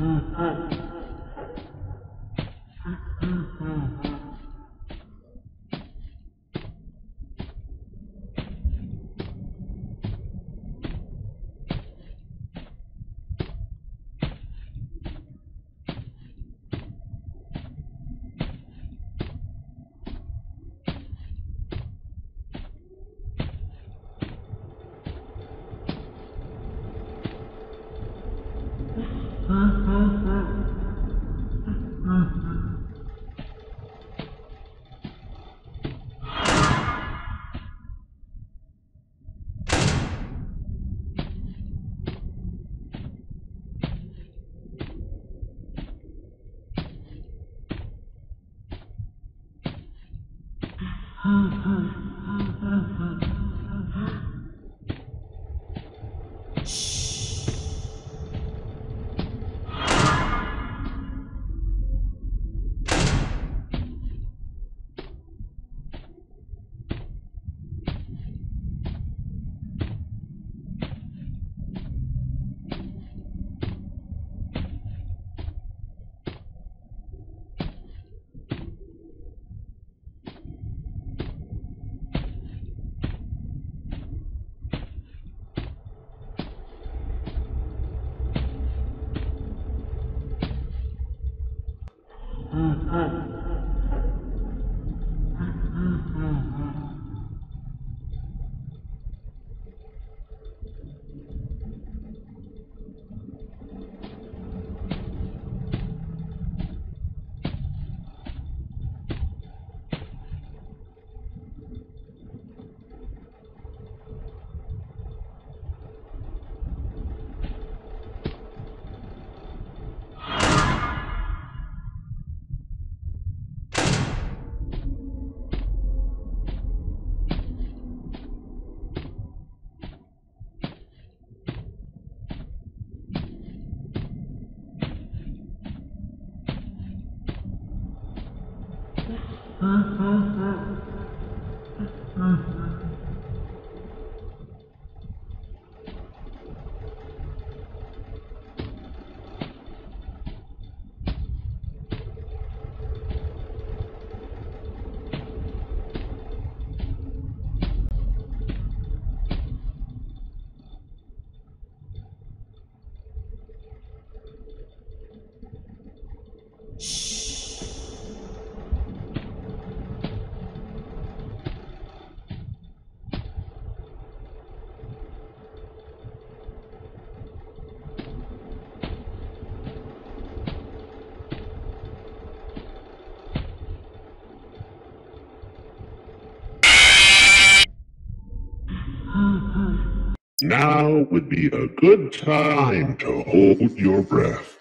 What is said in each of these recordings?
嗯嗯。Huh, huh. Now would be a good time to hold your breath.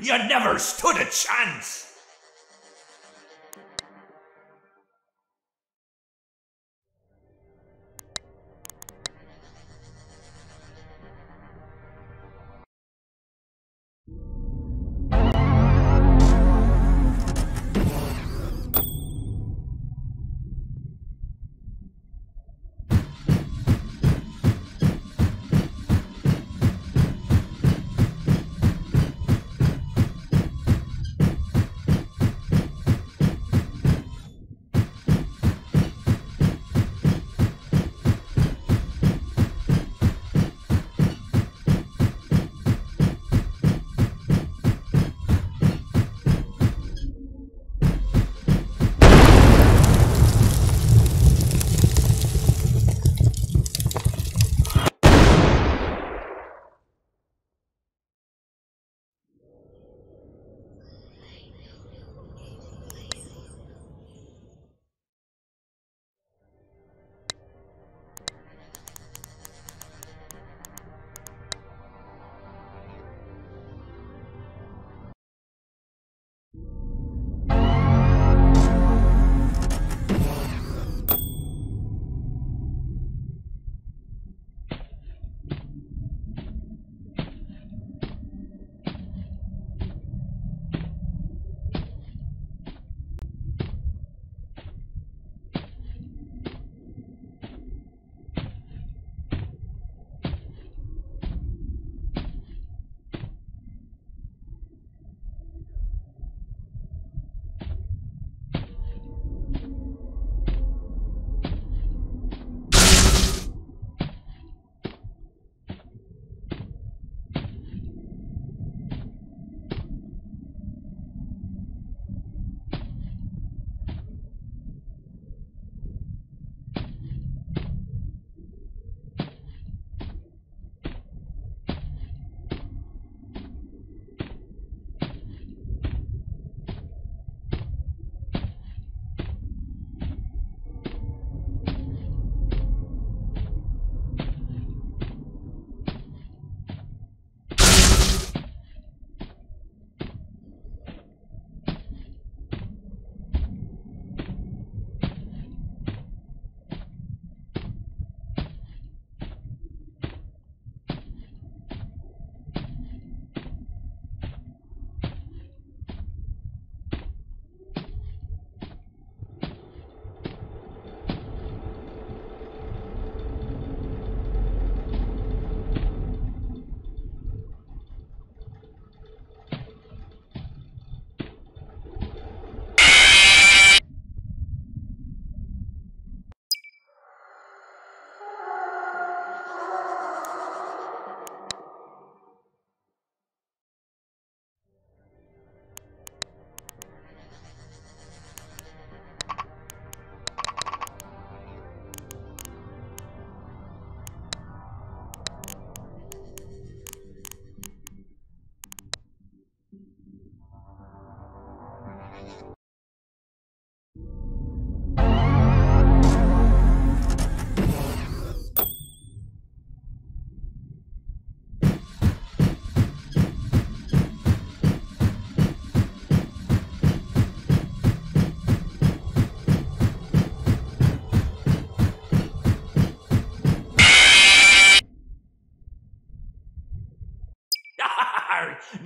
You never stood a chance!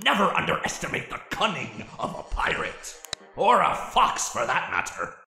Never underestimate the cunning of a pirate. Or a fox, for that matter.